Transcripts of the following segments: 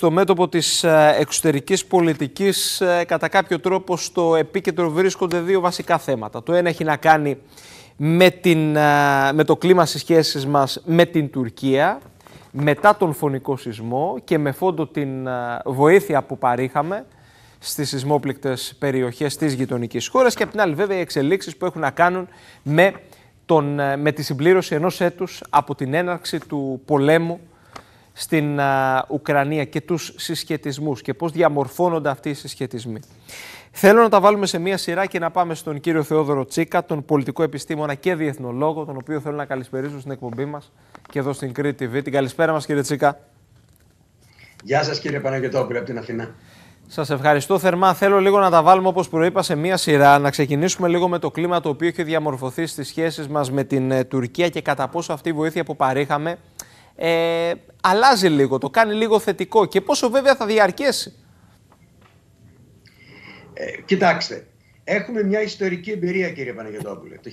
στο μέτωπο της ε, εξωτερικής πολιτικής ε, κατά κάποιο τρόπο στο επίκεντρο βρίσκονται δύο βασικά θέματα. Το ένα έχει να κάνει με, την, ε, με το κλίμα στις σχέσεις μας με την Τουρκία μετά τον φωνικό σεισμό και με φόντο την βοήθεια που παρήχαμε στις σεισμόπληκτες περιοχές της γειτονικής χώρας και από την άλλη βέβαια οι εξελίξεις που έχουν να κάνουν με, τον, με τη συμπλήρωση ενός έτους από την έναρξη του πολέμου στην Ουκρανία και τους συσχετισμούς και πώς διαμορφώνονται αυτοί οι συσχετισμοί. Θέλω να τα βάλουμε σε μία σειρά και να πάμε στον κύριο Θεόδωρο Τσίκα, τον πολιτικό επιστήμονα και διεθνολόγο, τον οποίο θέλω να καλησπερίσω στην εκπομπή μας και εδώ στην Κρήτη TV. Την καλησπέρα μας κύριε Τσίκα. Γεια σας κύριε Παναγιωτόπουλο από την Αθήνα. Σας ευχαριστώ θερμά. Θέλω λίγο να τα βάλουμε όπως προείπα σε μία σειρά, να ξεκινήσουμε λίγο με το κλίμα το οποίο έχει διαμορφωθεί στις σχέσεις μας με την ε, Τουρκία και κατά πόσο αυτή η βοήθεια που παρήχαμε ε, αλλάζει λίγο, το κάνει λίγο θετικό και πόσο βέβαια θα διαρκέσει. Ε, κοιτάξτε, έχουμε μια ιστορική εμπειρία κύριε Παναγιωτόπουλε. Το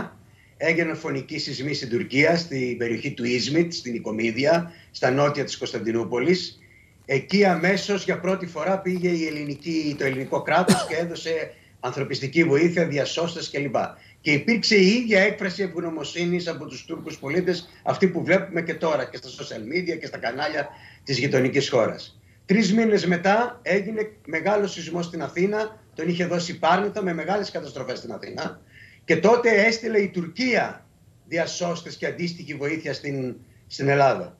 1999 έγιναν φωνικοί σεισμοί στην Τουρκία, στην περιοχή του Ισμιτ, στην Οικομίδια, στα νότια της Κωνσταντινούπολης. Εκεί αμέσως για πρώτη φορά πήγε η ελληνική, το ελληνικό κράτος και έδωσε ανθρωπιστική βοήθεια, διασώστες κλπ. Και υπήρξε η ίδια έκφραση ευγνωμοσύνης από τους Τούρκους πολίτες, αυτή που βλέπουμε και τώρα και στα social media και στα κανάλια της γειτονικής χώρας. Τρεις μήνες μετά έγινε μεγάλος σεισμός στην Αθήνα, τον είχε δώσει Πάρνηθα με μεγάλες καταστροφές στην Αθήνα. Και τότε έστειλε η Τουρκία διασώστες και αντίστοιχη βοήθεια στην, στην Ελλάδα.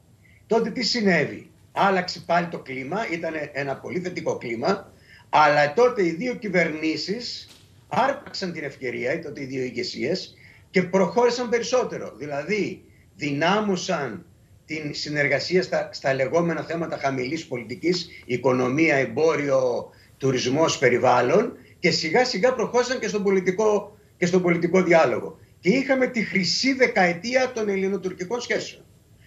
Τότε τι συνέβη; Άλλαξε πάλι το κλίμα, ήταν ένα πολύ θετικό κλίμα, αλλά τότε οι δύο κυβερνήσεις άρπαξαν την ευκαιρία, τότε οι δύο ηγεσίες και προχώρησαν περισσότερο. Δηλαδή, δυνάμωσαν την συνεργασία στα, στα λεγόμενα θέματα χαμηλής πολιτικής, οικονομία, εμπόριο, τουρισμός, περιβάλλον και σιγά σιγά προχώρησαν και στον πολιτικό, και στον πολιτικό διάλογο. Και είχαμε τη χρυσή δεκαετία των ελληνοτουρκικών σχέσεων.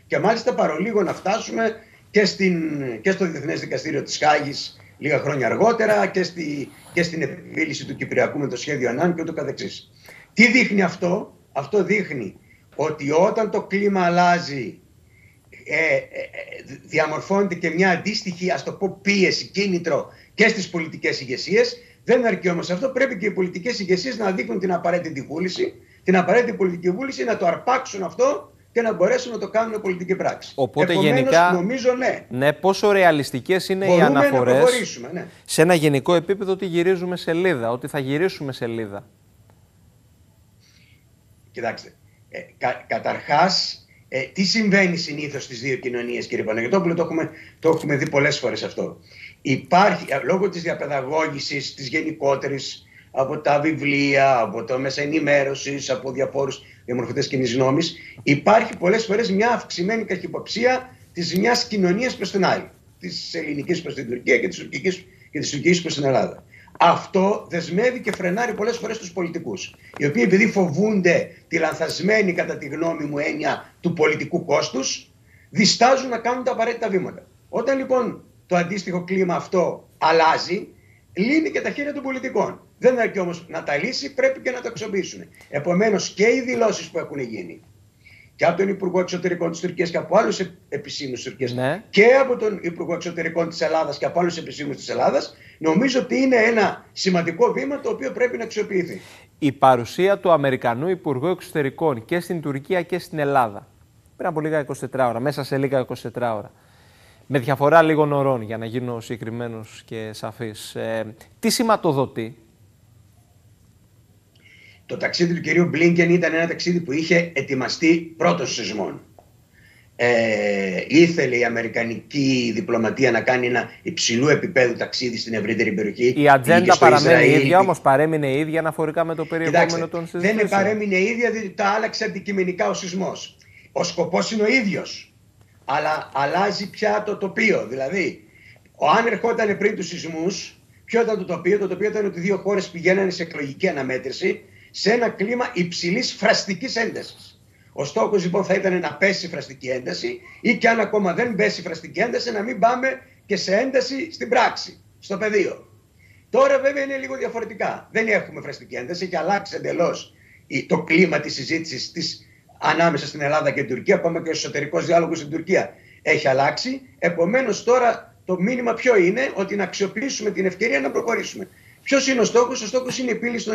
Και μάλιστα παρολίγο να φτάσουμε και, στην, και στο Διεθνές Δικαστήριο της Χάγης λίγα χρόνια αργότερα και, στη, και στην επίλυση του Κυπριακού με το σχέδιο Ανάν και ούτω καθεξής. Τι δείχνει αυτό; Αυτό δείχνει ότι όταν το κλίμα αλλάζει ε, ε, ε, διαμορφώνεται και μια αντίστοιχη ας το πω πίεση, κίνητρο και στις πολιτικές ηγεσίες. Δεν αρκεί όμως αυτό, πρέπει και οι πολιτικές ηγεσίες να δείχνουν την απαραίτητη βούληση, την απαραίτητη πολιτική βούληση, να το αρπάξουν αυτό και να μπορέσουν να το κάνουν πολιτική πράξη. Οπότε Επομένως, γενικά. Νομίζω ναι. Ναι, πόσο ρεαλιστικές είναι Μπορούμε οι αναφορές. Ναι. Σε ένα γενικό επίπεδο ότι γυρίζουμε σελίδα, ότι θα γυρίσουμε σελίδα. Κοιτάξτε. Ε, κα, Καταρχάς, ε, τι συμβαίνει συνήθως στις δύο κοινωνίες, κύριε Παναγιώτοπουλο, το έχουμε, το έχουμε δει πολλές φορές αυτό. Υπάρχει, ε, λόγω της διαπαιδαγώγησης, της γενικότερης από τα βιβλία, από το μέσα ενημέρωσης, από διαφόρου διαμορφωτές κοινής γνώμης, υπάρχει πολλές φορές μια αυξημένη καχυποψία της μιας κοινωνίας προς την άλλη. Της ελληνικής προς την Τουρκία και της τουρκικής και της Τουρκικής προς την Ελλάδα. Αυτό δεσμεύει και φρενάρει πολλές φορές τους πολιτικούς. Οι οποίοι επειδή φοβούνται τη λανθασμένη, κατά τη γνώμη μου, έννοια του πολιτικού κόστους, διστάζουν να κάνουν τα απαραίτητα βήματα. Όταν λοιπόν το αντίστοιχο κλίμα αυτό αλλάζει, λύνει και τα χέρια των πολιτικών. Δεν αρκεί όμως να τα λύσει, πρέπει και να το αξιοποιήσουν. Επομένως και οι δηλώσεις που έχουν γίνει και από τον Υπουργό Εξωτερικών της Τουρκίας και από άλλους επισήμους της Τουρκίας ναι. και από τον Υπουργό Εξωτερικών της Ελλάδας και από άλλους επισήμους της Ελλάδας, νομίζω ότι είναι ένα σημαντικό βήμα το οποίο πρέπει να αξιοποιηθεί. Η παρουσία του Αμερικανού Υπουργού Εξωτερικών και στην Τουρκία και στην Ελλάδα πριν από λίγα 24 ώρα, μέσα σε λίγα 24 ώρα. Με διαφορά λίγων ωρών, για να γίνω συγκεκριμένος και σαφής. Ε, τι σηματοδοτεί; Το ταξίδι του κυρίου Μπλίνκεν ήταν ένα ταξίδι που είχε ετοιμαστεί πρώτος σεισμών. Ε, ήθελε η Αμερικανική διπλωματία να κάνει ένα υψηλού επίπεδου ταξίδι στην ευρύτερη περιοχή. Η ατζέντα παραμένει η ίδια, όμως παρέμεινε η ίδια αναφορικά με το περιεχόμενο των συζητήσεων; Δεν παρέμεινε η ίδια, διότι τα άλλαξε αντικειμενικά ο σεισμός. Ο σκοπός είναι ο ίδιος. Αλλά αλλάζει πια το τοπίο. Δηλαδή, ο αν ερχόταν πριν τους σεισμούς, ποιο ήταν το τοπίο; Το τοπίο ήταν ότι δύο χώρες πηγαίνανε σε εκλογική αναμέτρηση σε ένα κλίμα υψηλής φραστικής έντασης. Ο στόχος λοιπόν θα ήταν να πέσει η φραστική ένταση ή και αν ακόμα δεν πέσει η φραστική ένταση, να μην πάμε και σε ένταση στην πράξη, στο πεδίο. Τώρα βέβαια είναι λίγο διαφορετικά. Δεν έχουμε φραστική ένταση, έχει αλλάξει εντελώς το κλίμα της συζήτησης ανάμεσα στην Ελλάδα και την Τουρκία, ακόμα και ο εσωτερικός διάλογος στην Τουρκία. έχει αλλάξει. Επομένως τώρα το μήνυμα ποιο είναι, ότι να αξιοποιήσουμε την ευκαιρία να προχωρήσουμε. Ποιος είναι ο στόχος, Ο στόχος είναι η επίλυση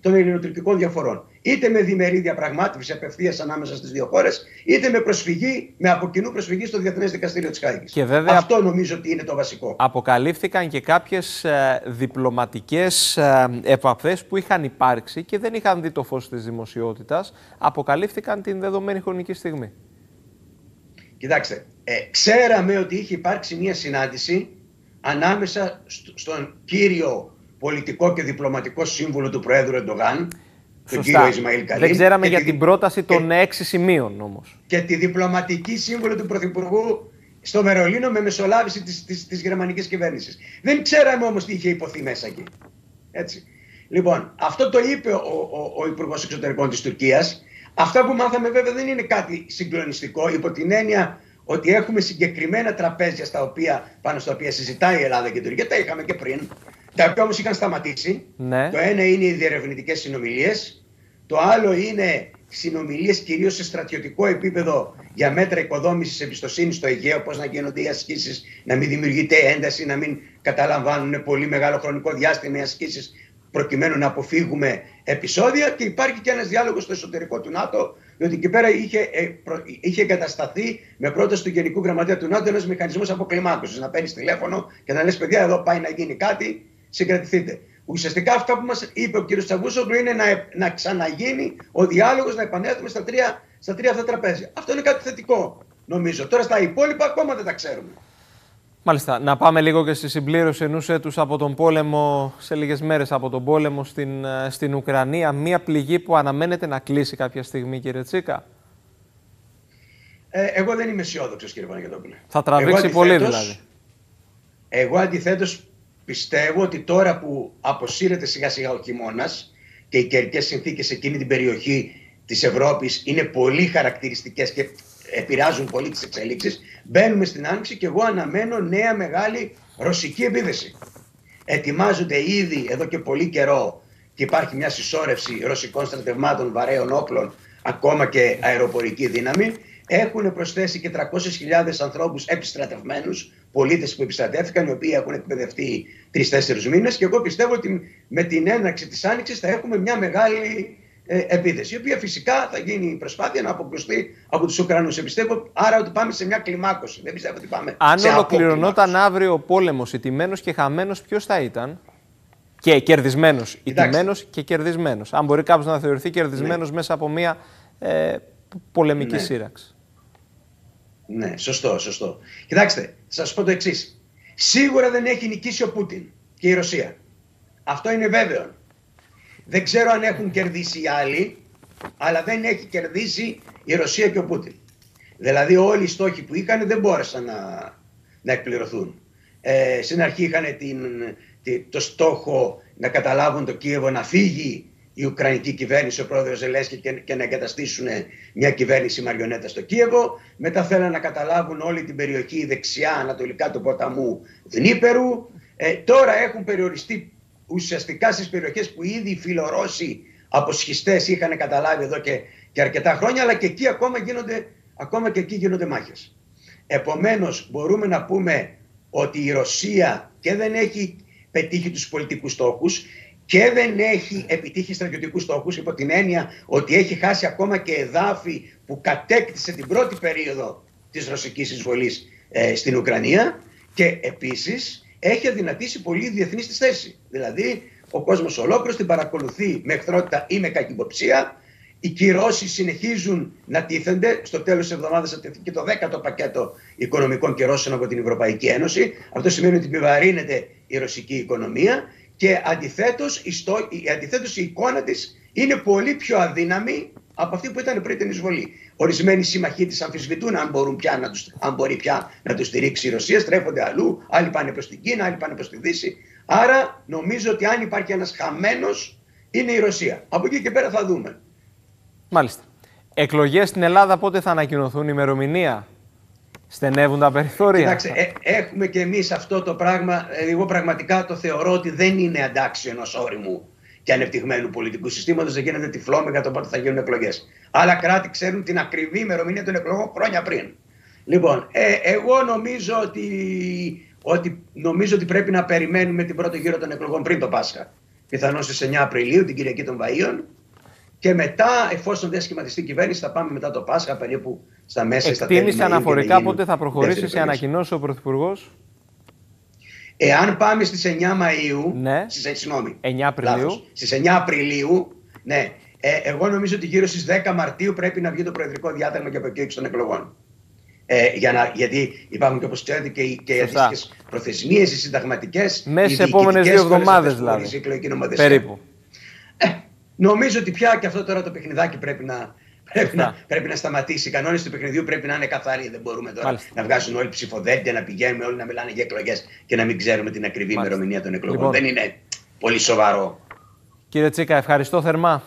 των ελληνοτουρκικών διαφορών. Είτε με διμερή διαπραγμάτευση απευθείας ανάμεσα στις δύο χώρες, είτε με προσφυγή, με από κοινού προσφυγή στο Διεθνές Δικαστήριο της Χάγης. Αυτό νομίζω ότι είναι το βασικό. Αποκαλύφθηκαν και κάποιες διπλωματικές επαφές που είχαν υπάρξει και δεν είχαν δει το φως της δημοσιότητας. Αποκαλύφθηκαν την δεδομένη χρονική στιγμή. Κοιτάξτε, ε, ξέραμε ότι είχε υπάρξει μια συνάντηση ανάμεσα στον κύριο πολιτικό και διπλωματικό σύμβουλο του Προέδρου Εντογάν, τον κύριο Ισμαήλ Καλή. Δεν ξέραμε για την πρόταση των και, έξι σημείων όμως. Και τη διπλωματική σύμβουλο του Πρωθυπουργού στο Βερολίνο με μεσολάβηση της, της, της γερμανικής κυβέρνησης. Δεν ξέραμε όμως τι είχε υποθεί μέσα εκεί. Έτσι. Λοιπόν, αυτό το είπε ο, ο, ο Υπουργός Εξωτερικών της Τουρκίας. Αυτά που μάθαμε βέβαια δεν είναι κάτι συγκλονιστικό υπό την έννοια ότι έχουμε συγκεκριμένα τραπέζια στα οποία, πάνω στα οποία συζητάει η Ελλάδα και η Τουρκία. Τα είχαμε και πριν τα οποία όμως είχαν σταματήσει. Ναι. Το ένα είναι οι διερευνητικές συνομιλίες. Το άλλο είναι συνομιλίες κυρίως σε στρατιωτικό επίπεδο για μέτρα οικοδόμησης εμπιστοσύνης στο Αιγαίο, πώς να γίνονται οι ασκήσεις, να μην δημιουργείται ένταση, να μην καταλαμβάνουν πολύ μεγάλο χρονικό διάστημα οι ασκήσεις, προκειμένου να αποφύγουμε επεισόδια. Και υπάρχει και ένας διάλογος στο εσωτερικό του ΝΑΤΟ, διότι εκεί πέρα είχε, ε, είχε εγκατασταθεί με πρόταση του Γενικού Γραμματέα του ΝΑΤΟ ένας μηχανισμός αποκλιμάκωσης. Να παίρνεις τηλέφωνο και να λες: Παιδιά, εδώ πάει να γίνει κάτι συγκρατηθείτε. Ουσιαστικά αυτό που μας είπε ο κ. Τσαβούσογλου είναι να, να ξαναγίνει ο διάλογος, να επανέλθουμε στα τρία, στα τρία αυτά τραπέζια. Αυτό είναι κάτι θετικό, νομίζω. Τώρα στα υπόλοιπα ακόμα δεν τα ξέρουμε. Μάλιστα. Να πάμε λίγο και στη συμπλήρωση ενός έτους από τον πόλεμο, σε λίγες μέρες από τον πόλεμο στην, ε, στην Ουκρανία. Μία πληγή που αναμένεται να κλείσει κάποια στιγμή, κύριε Τσίκα. Ε, εγώ δεν είμαι αισιόδοξος, κύριε Παναγιώτοπουλε. Θα τραβήξει πολύ δηλαδή. Εγώ αντιθέτως πιστεύω ότι τώρα που αποσύρεται σιγά σιγά ο χειμώνας και οι καιρικές συνθήκες σε εκείνη την περιοχή της Ευρώπης είναι πολύ χαρακτηριστικές και επηρεάζουν πολύ τις εξελίξεις, μπαίνουμε στην άνοιξη και εγώ αναμένω νέα μεγάλη ρωσική επίδεση. Ετοιμάζονται ήδη εδώ και πολύ καιρό και υπάρχει μια συσσόρευση ρωσικών στρατευμάτων, βαρέων όπλων, ακόμα και αεροπορική δύναμη. Έχουν προσθέσει και 300.000 ανθρώπους επιστρατευμένους πολίτες που επιστρατεύτηκαν, οι οποίοι έχουν εκπαιδευτεί τρει-τέσσερι μήνες. Και εγώ πιστεύω ότι με την έναρξη της Άνοιξης θα έχουμε μια μεγάλη ε, επίθεση, η οποία φυσικά θα γίνει η προσπάθεια να αποκλειστεί από τους Ουκρανούς. Πιστεύω άρα ότι πάμε σε μια κλιμάκωση. Δεν πιστεύω ότι πάμε Αν σε ολοκληρωνόταν αύριο ο πόλεμος, ηττημένος και χαμένος, ποιος θα ήταν; Και κερδισμένος. Ηττημένος και κερδισμένος. Αν μπορεί κάποιος να θεωρηθεί κερδισμένος ναι. μέσα από μια ε, πολεμική ναι. σύραξη. Ναι, σωστό, σωστό. Κοιτάξτε, θα σας πω το εξής. Σίγουρα δεν έχει νικήσει ο Πούτιν και η Ρωσία. Αυτό είναι βέβαιο. Δεν ξέρω αν έχουν κερδίσει οι άλλοι, αλλά δεν έχει κερδίσει η Ρωσία και ο Πούτιν. Δηλαδή όλοι οι στόχοι που είχαν δεν μπόρεσαν να, να εκπληρωθούν. Ε, στην αρχή είχαν την, το στόχο να καταλάβουν το Κίεβο να φύγει η Ουκρανική κυβέρνηση, ο πρόεδρος Ζελέσκη και, και να εγκαταστήσουν μια κυβέρνηση μαριονέτα στο Κίεβο. Μετά θέλουν να καταλάβουν όλη την περιοχή δεξιά ανατολικά του ποταμού Δνήπερου. Ε, τώρα έχουν περιοριστεί ουσιαστικά στις περιοχές που ήδη οι φιλορώσοι αποσχιστές είχαν καταλάβει εδώ και, και αρκετά χρόνια, αλλά και εκεί ακόμα, γίνονται, ακόμα και εκεί γίνονται μάχες. Επομένως μπορούμε να πούμε ότι η Ρωσία και δεν έχει πετύχει τους πολιτικούς στόχους και δεν έχει επιτύχει στρατιωτικούς στόχους υπό την έννοια ότι έχει χάσει ακόμα και εδάφη που κατέκτησε την πρώτη περίοδο της ρωσικής εισβολής ε, στην Ουκρανία και επίσης έχει αδυνατήσει πολύ η διεθνής της θέση. Δηλαδή, ο κόσμος ολόκληρος την παρακολουθεί με εχθρότητα ή με κακυποψία. Οι κυρώσεις συνεχίζουν να τίθενται. Στο τέλος της εβδομάδας θα τεθεί και το 10ο πακέτο οικονομικών κυρώσεων από την Ευρωπαϊκή Ένωση. Αυτό σημαίνει ότι επιβαρύνεται η ρωσική οικονομία και αντιθέτως η, στο, η, αντιθέτως η εικόνα της είναι πολύ πιο αδύναμη από αυτή που ήταν πριν την εισβολή. Ορισμένοι συμμαχοί της αμφισβητούν αν, μπορούν πια να τους, αν μπορεί πια να τους στηρίξει η Ρωσία, στρέφονται αλλού, άλλοι πάνε προς την Κίνα, άλλοι πάνε προς τη Δύση. Άρα νομίζω ότι αν υπάρχει ένας χαμένος είναι η Ρωσία. Από εκεί και πέρα θα δούμε. Μάλιστα. Εκλογές στην Ελλάδα πότε θα ανακοινωθούν ημερομηνία; Στενεύουν τα περιθώρια. Κοιτάξτε, ε, έχουμε και εμείς αυτό το πράγμα. Ε, εγώ πραγματικά το θεωρώ ότι δεν είναι αντάξιο ενός όριμου και ανεπτυγμένου πολιτικού συστήματος. Δεν γίνεται τυφλό με το πότε θα γίνουν εκλογές. Άλλα κράτη ξέρουν την ακριβή ημερομηνία των εκλογών χρόνια πριν. Λοιπόν, ε, εγώ νομίζω ότι, ότι, νομίζω ότι πρέπει να περιμένουμε την πρώτη γύρο των εκλογών πριν το Πάσχα. Πιθανώς στις 9 Απριλίου, την Κυριακή των Βαΐων. Και μετά, εφόσον δεν σχηματιστεί η κυβέρνηση, θα πάμε μετά το Πάσχα, περίπου στα μέσα στα τέλη Εκτίμηση αναφορικά πότε θα προχωρήσει σε ανακοινώσεις ο Πρωθυπουργός; Εάν πάμε στις 9 Μαΐου, Ναι. στις, ε, συγγνώμη, 9 Απριλίου. λάθος, στις 9 Απριλίου, ναι, ε, εγώ νομίζω ότι γύρω στις 10 Μαρτίου πρέπει να βγει το προεδρικό διάταγμα και από εκεί έξω των εκλογών. Ε, για να, γιατί υπάρχουν και όπως ξέρετε και, οι- και οι Σωστά. αντίστοιχες προθεσμίες, οι συνταγματικές, Μέσα οι σε επόμενες διοικητικές δύο και όλες εβδομάδες, αυτές που ορίζει δηλαδή. η εκλογική νομοθεσία. Περίπου. Ε, νομίζω ότι πια και αυτό τώρα το παιχνιδάκι πρέπει να, πρέπει Σωστά. να, πρέπει να σταματήσει. Οι κανόνες του παιχνιδιού πρέπει να είναι καθαροί. Δεν μπορούμε τώρα Μάλιστα. να βγάζουν όλοι ψηφοδέλτια, να πηγαίνουμε όλοι να μιλάνε για εκλογές και να μην ξέρουμε την ακριβή Μάλιστα. ημερομηνία των εκλογών. Λοιπόν. Δεν είναι πολύ σοβαρό. Κύριε Τσίκα, ευχαριστώ θερμά.